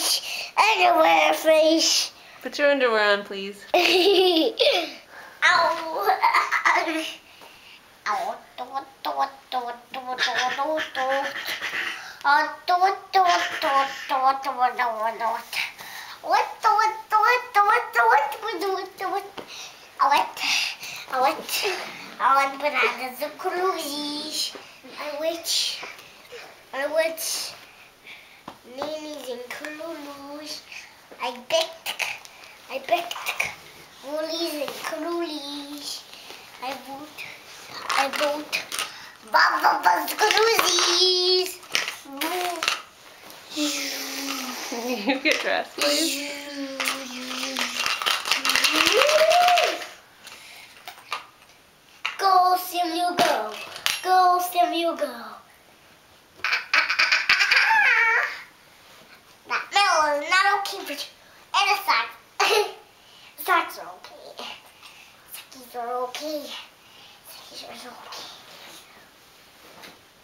face. Underwear face. Put your underwear on, please. Ow. Ow. Oh, do, do, do, do, do, do. What, do, do, do, do, do, do, do. I want, I want, I want bananas and cruises. I wish, I want Ninis and Kululus. I bet, I bet Woolies and Krulies. I vote, I vote Baba Buzz Cruises. you get dressed, please. Go, Samuel, go. Go, Samuel, go. And a sock. Socks are okay. Sockies are okay. Sockies are okay.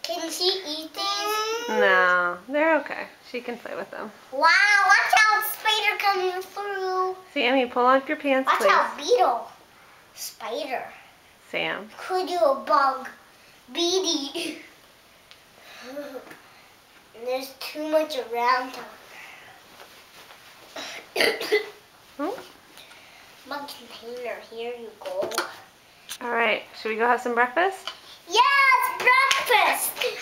Can she eat these? No, they're okay. She can play with them. Wow, watch out, spider coming through. Sammy, pull off your pants, Watch please. out, beetle. Spider. Sam. Could you a bug? Beady. There's too much around her. Here you go. All right, should we go have some breakfast? Yes, breakfast!